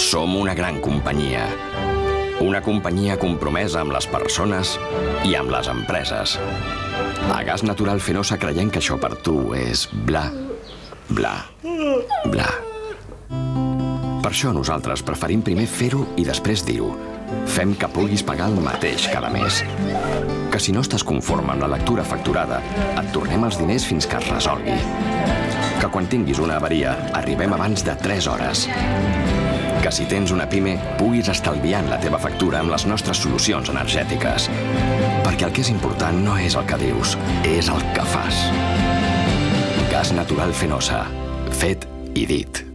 Som una gran companyia. Una companyia compromesa amb les persones i amb les empreses. A Gas Natural Fenosa creiem que això per tu és bla, bla, bla. Per això nosaltres preferim primer fer-ho i després dir-ho. Fem que puguis pagar el mateix cada mes. Que si no estàs conforme amb la lectura facturada, et tornem els diners fins que es resolgui. Que quan tinguis una avaria, arribem abans de 3 hores. Que si tens una pime, puguis estalviar en la teva factura amb les nostres solucions energètiques. Perquè el que és important no és el que dius, és el que fas. Gas natural Fenosa. Fet i dit.